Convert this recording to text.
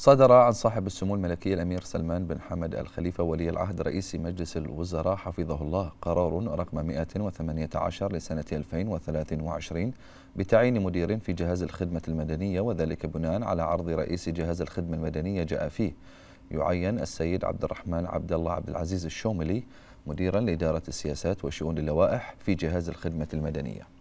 صدر عن صاحب السمو الملكي الأمير سلمان بن حمد الخليفة ولي العهد رئيس مجلس الوزراء حفظه الله قرار رقم 118 لسنة 2023 بتعيين مدير في جهاز الخدمة المدنية وذلك بناء على عرض رئيس جهاز الخدمة المدنية جاء فيه. يعين السيد عبد الرحمن عبد الله عبد العزيز الشوملي مديرا لإدارة السياسات وشؤون اللوائح في جهاز الخدمة المدنية.